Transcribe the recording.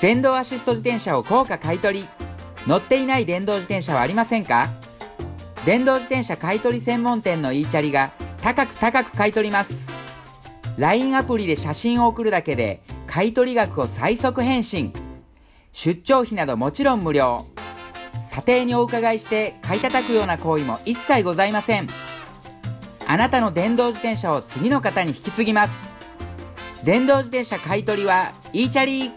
電動アシスト自転車を高価買取乗っていない電動自転車はありませんか？電動自転車買取専門店の e チャリが高く高く買い取ります。LINE アプリで写真を送るだけで買取額を最速返信。出張費などもちろん無料。査定にお伺いして買い叩くような行為も一切ございません。あなたの電動自転車を次の方に引き継ぎます。電動自転車買取は e チャリ。